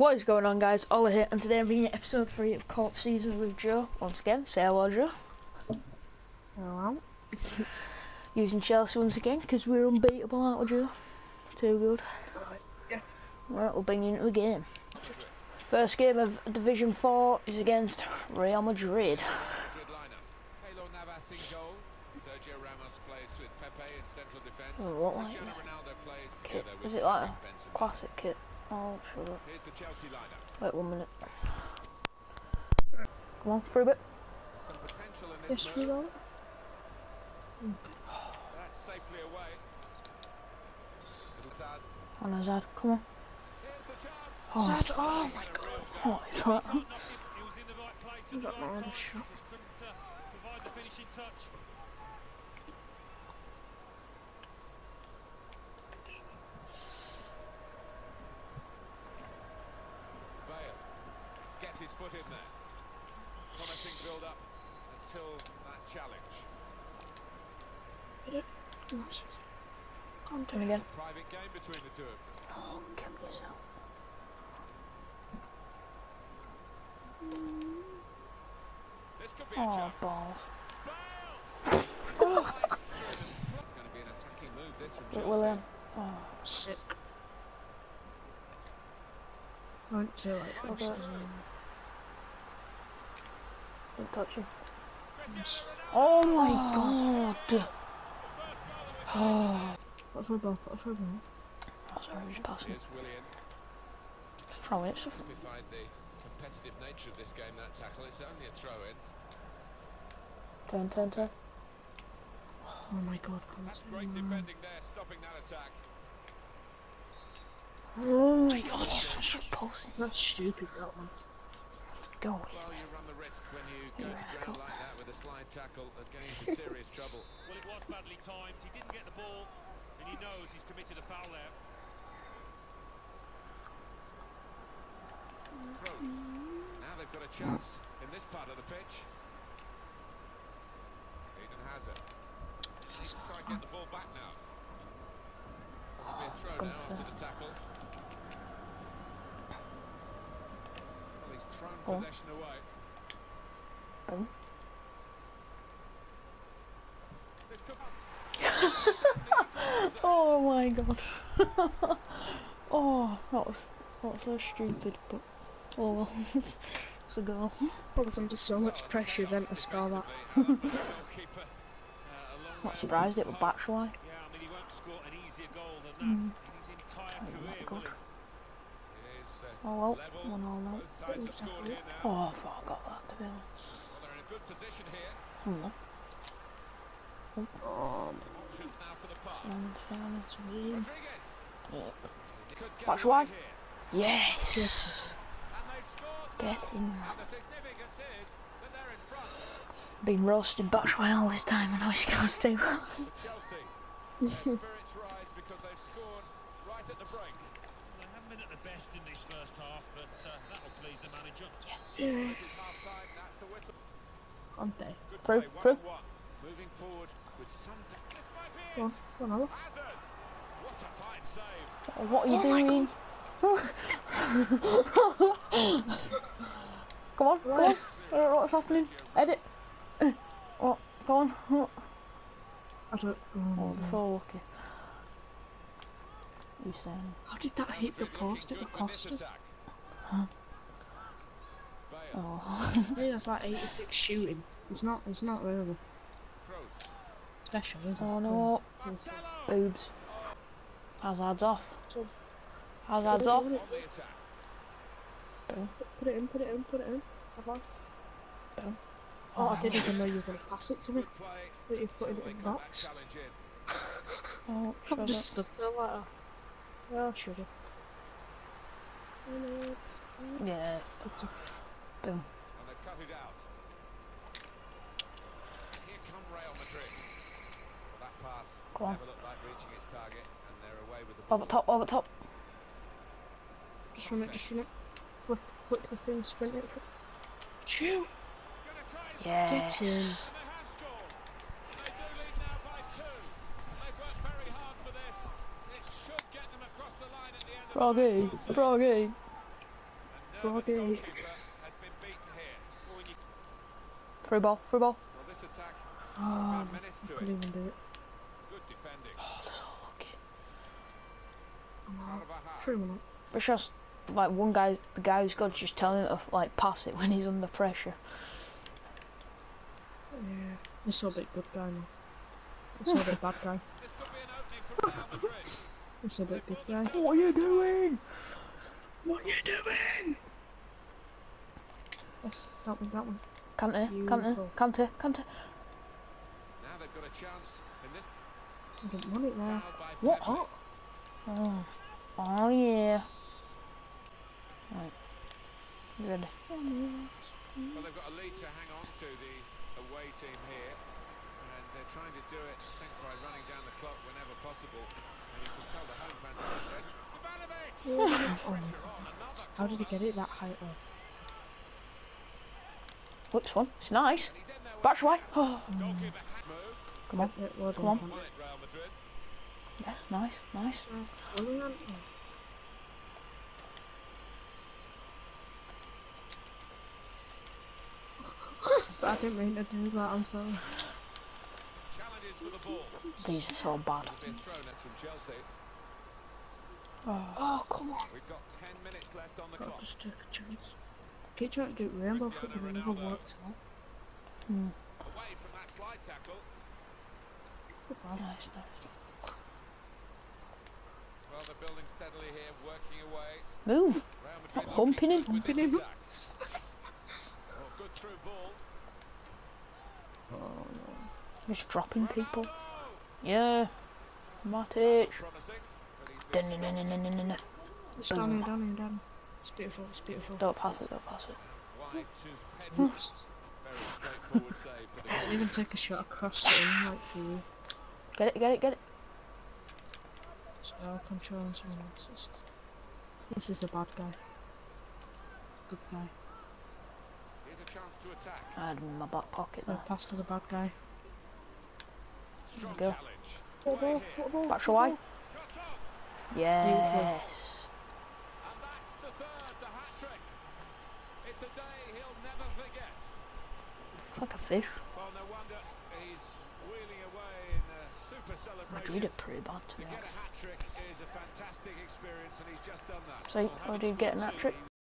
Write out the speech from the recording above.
What is going on guys, Ola here and today I'm bringing you episode 3 of Co-op Season with Joe. Once again, say hello Joe. Hello. Using Chelsea once again because we're unbeatable aren't we Joe? Too good. Right, yeah. Right, we'll bring you into the game. First game of Division 4 is against Real Madrid. Madrid lineup. Keylor Navas in goal. Sergio Ramos plays with Pepe in central defence. Oh, what like Cristiano that? Ronaldo plays Kit. together Is it like a classic kit? Oh, shut up. Wait one minute. Come on, through in Yes, we move. That's safely away. Sad. On Hazard, come on. Oh, Sad. Oh my god. what is that? He was in the right place You at the got my right other time. shot. Just couldn't uh, provide the finishing touch. Bale gets his foot in there. Promising build up until that challenge. Hit it. Nice. Come Come on, again. Private game between the two of them. Oh, kill yourself. This could be a Oh, chance. balls. Bale! it's going to be an attacking move this from Wait, Chelsea. Willian. Oh, Sick. Won't do it. Okay. don't touch him. Oh my ah. god! Ah. Oh, What's my ball? What's my ball? that's a huge passing. Throw it. stuff. Signified the competitive nature of this game, that tackle. It's only a throw in. Turn, turn, turn. Oh my god, come That's on. great defending there, stopping that attack. Oh my god, he's such a pussy. That's stupid, that one. Go. Well, you run the risk when you go to cool. ground like that with a slide tackle of getting into serious trouble. Well, it was badly timed. He didn't get the ball, and he knows he's committed a foul there. Kroos. Now they've got a chance in this part of the pitch. Eden Hazard. Needs to try and get the ball back now. There'll be a throw now after the tackle. Well, he's thrown Oh. possession away. Boom. Oh my god. oh, that was that was so stupid, but oh well. it's a goal. I was under so much pressure then to score that. Goalkeeper, Not surprised it away was from time. Yeah, I mean, he won't score an easier goal than that Mm. his entire Oh my career, God. will he? It is, uh, Oh well, one all now. Both sides have scored here now. Oh, I thought got that to be honest. Well, they're in a good position here. Hmm. Oh, Options now for the pass. Sound, sound. sweet. Rodriguez. Yeah. Could get Watch away one. Yes. And Get in. And the significance is that they're in front. Been roasting Batshuayi all this time, and now he's got to do. For Chelsea. Their spirits rise because they've scored right at the break. Well, they haven't been at the best in this first half, but uh, that'll please the manager. Yeah. This is half time. That's the whistle. Conte. Good Through, through. Moving forward with some. This might be it. On, go on, Ola. Hazard. What a fine save. What are you Oh doing? come on, come on. Uh, What's happening? Edit. Uh, What? Go on. Oh, I don't. Oh, the so lucky. You saying? how did that hit the post? It looking was good with Costa. Oh. Yeah, that's like 86 shooting. It's not. It's not really Kroos. special, is it? oh no. Marcelo. Boobs. Hazard's off. So- Hazard's off. On the attack. Boom. Put it in. Put it in. Put it in. Have I? Boom. Oh, I didn't even know you were going to pass it to me. Good play. But you've put it in the box. That. Oh, I'm just up. stood there uh, like that. Yeah, should have. Yeah. Boom. And they've cut it out. Here come Real Madrid. Well, that pass Go on. never looked like reaching its target, and they're away with the ball. Over top, over top. Just run it. Just run it. Flick. Flick the thing. Sprint it. Chew. Gonna try and Yes. Get in. And they have scored. And they do lead now by two. And they've worked very hard for this. It should get them across the line at the end of Froggy, the match. Froggy. Froggy. goalkeeper has been beaten here. Well, when you- Through ball, through ball. well, this attack ah, Oh, had I couldn't it. even do it. Good defending. Oh, they're so lucky. Out of a half. Three one up. It's just like one guy, the guy who's got just telling him to like pass it when he's under pressure. Yeah. It's a bit good guy now. It's a bit bad guy. This could be an opening for Real Madrid. It's a bit good guy. What are you doing? What are you doing? Yes, that one, that one. Kante, Kante, Beautiful. Kante, Kante. Now they've got a chance in this I didn't want it there. foul by What? Pepe. Oh, oh yeah. Right. You ready? Well, they've got a lead to hang on to the away team here, and they're trying to do it, I think, by running down the clock whenever possible. And you can tell the home fans are frustrated. Ivanovic! Pressure on, another how did he get it that height up? Whoops, one. It's nice. and he's in there with Back away. Oh, come on. Well Come on. it, Real Madrid. Yes, nice, nice. So I didn't mean to do that, I'm sorry. Challenges for the ball. These are so bad. It's been thrown us from Chelsea. Oh, Oh, come on. We've got 10 minutes left on the Gotta clock. just take a chance. Keep trying to do rainbow foot, but it never works out. hmm. Away from that slide tackle. Goodbye. nice, nice. Well, they're building steadily here, working away. Move. Real Madrid Not humping him, looking good with humping him. attack. Oh, good through ball. Oh, no. Just dropping people. Yeah. Matic. Promising, but he's been stopped. Dun-dun-dun-dun-dun-dun. It's down here, down here, down. It's beautiful, it's beautiful. Don't pass it, don't pass it. Wide to Pedro. Very straightforward save for the Didn't even take a shot across the in like for you. Get it, get it, get it. So I'll control someone else's. This is the bad guy. Good guy. Here's a chance to attack. I had him in my back pocket So there. pass to the bad guy. Strong go. challenge. Football, Away here. football. Back away. Shot. Yes. That's the third, the hat trick. It's a day he'll never forget. It's like a fish. Well, no wonder he's wheeling away in a super Madrid celebration. are pretty bad to To be get honest. a hat trick is a fantastic experience, and he's just done that. So, Well, how having do you get an hat trick? he